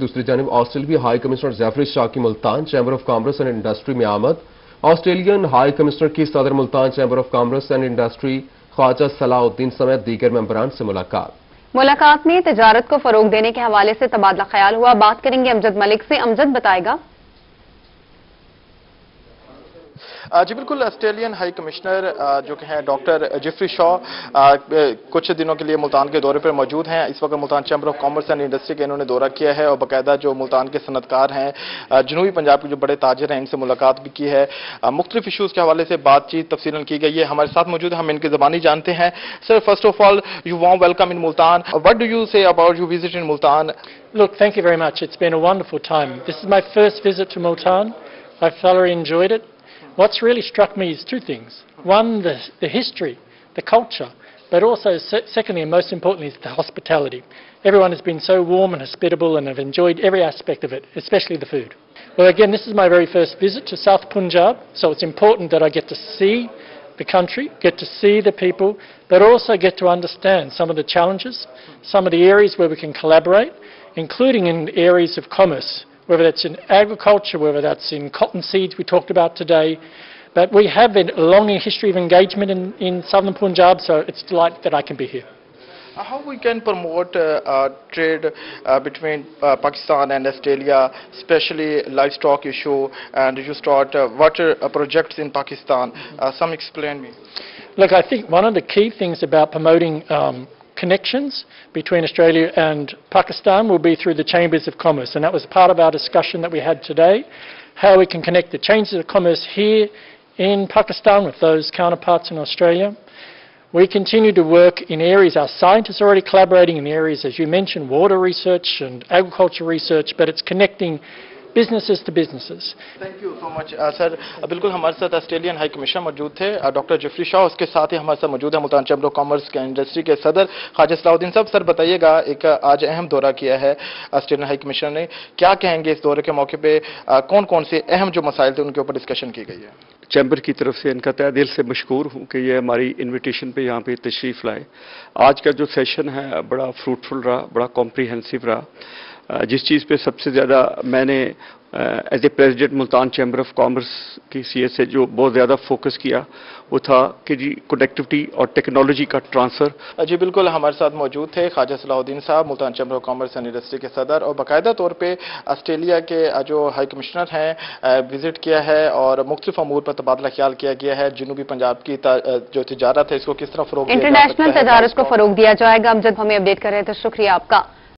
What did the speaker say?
دوسری جانب بھی ہائی کمشنر زیفری شاہ کی Multan chamber of commerce and industry میں آمد آسٹریلین ہائی کمشنر کی صدر Multan chamber of commerce and industry Khawaja Salahuddin سمیت دیگر ممبران سے ملاقات ملاقات میں تجارت کو فروغ دینے کے حوالے سے تبادلہ خیال ہوا بات کریں گے امجد ملک سے امجد بتائے گا جی بالکل آسٹریلین ہائی کمشنر جو کہ ہیں ڈاکٹر جفری شا کچھ دنوں کے لیے ملتان کے دورے پر موجود ہیں اس وقت Multan chamber of commerce and industry کے انہوں نے دورہ کیا ہے اور باقاعدہ جو ملتان کے صنعت کار ہیں جنوبی پنجاب کے جو بڑے تاجر ہیں ان سے ملاقات بھی کی ہے مختلف ایشوز کے حوالے سے بات چیت تفصیل کی گئی ہے ہمارے ساتھ موجود ہم ان کی زبانی جانتے ہیں sir first of all you warm welcome in Multan what do you say about you visit in Multan What's really struck me is two things. One, the, the history, the culture, but also, secondly and most importantly, is the hospitality. Everyone has been so warm and hospitable and I've enjoyed every aspect of it, especially the food. Well, again, this is my very first visit to South Punjab, so it's important that I get to see the country, get to see the people, but also get to understand some of the challenges, some of the areas where we can collaborate, including in areas of commerce whether that's in agriculture, whether that's in cotton seeds we talked about today. But we have a long history of engagement in, in southern Punjab, so it's a delight that I can be here. Uh, how we can promote uh, uh, trade uh, between uh, Pakistan and Australia, especially livestock issue, and you start uh, water projects in Pakistan. some explain me. Look, I think one of the key things about promoting um, connections between Australia and Pakistan will be through the Chambers of Commerce. And that was part of our discussion that we had today, how we can connect the Chambers of Commerce here in Pakistan with those counterparts in Australia. We continue to work in areas, our scientists are already collaborating in areas, as you mentioned, water research and agriculture research, but it's connecting businesses Thank you so so much sir بالکل ہمارے ساتھ Australian high commission موجود تھے doctor uh, جفری شاہ اس کے ساتھ ہی ہمارے ساتھ موجود ہے ملتان چیمبر کامرس کے انڈسٹری کے صدر صلاح الدین صاحب سر بتائیے گا ایک آج اہم دورہ کیا ہے آسٹریلین ہائی کمیشن نے کیا کہیں گے اس دورے کے موقع پہ uh, کون کون سے اہم جو مسائل تھے ان کے اوپر ڈسکشن کی گئی ہے چیمبر کی طرف سے ان کا تہ دل سے مشکور ہوں کہ یہ ہماری انویٹیشن پہ یہاں پہ تشریف لائے آج کا جو سیشن ہے بڑا فروٹفل رہا بڑا کمپریہنسو رہا جس چیز پہ سب سے زیادہ میں نے as a president Multan chamber of commerce کی سی ایس سے جو بہت زیادہ فوکس کیا وہ تھا کہ جی کنیکٹیوٹی اور ٹیکنالوجی کا ٹرانسفر جی بالکل ہمارے ساتھ موجود تھے خواجہ صلاح الدین صاحب Multan chamber of commerce and industry کے صدر اور باقاعدہ طور پہ آسٹریلیا کے جو ہائی کمشنر ہیں وزٹ کیا ہے اور مختلف امور پر تبادلہ خیال کیا گیا ہے جنوبی پنجاب کی جو تجارت ہے اس کو کس طرح فروغ انٹرنیشنل تجارت کو فروغ دیا جائے گا ہم جب ہمیں اپڈیٹ کر رہے تھے شکریہ آپ کا